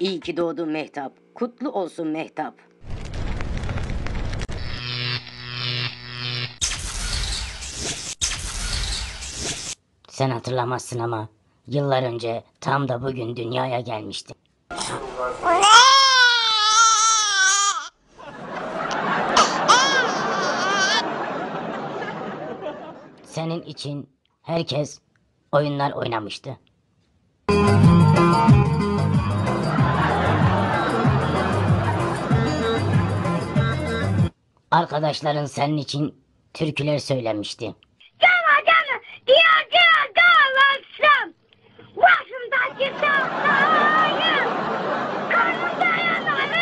İyi ki doğdun Mehtap. Kutlu olsun Mehtap. Sen hatırlamazsın ama yıllar önce tam da bugün dünyaya gelmişti. Senin için herkes oyunlar oynamıştı. Arkadaşların senin için türküler söylemişti. Başımdaki sağlayım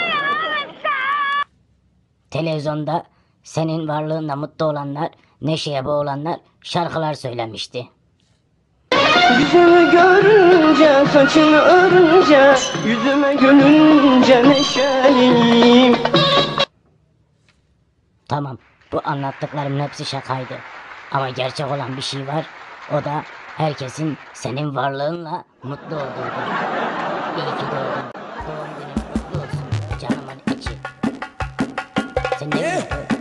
yanırsam Televizyonda senin varlığınla mutlu olanlar, neşeye boğulanlar şarkılar söylemişti. Yüzümü görünce, saçını örünce, yüzüme gülünce neşeliyim. Tamam, bu anlattıklarımın hepsi şakaydı. Ama gerçek olan bir şey var. O da herkesin senin varlığınla mutlu olduğudur. İyi ki doğdun. Doğum günün kutlu olsun canımın içi. Sen ne diyorsun?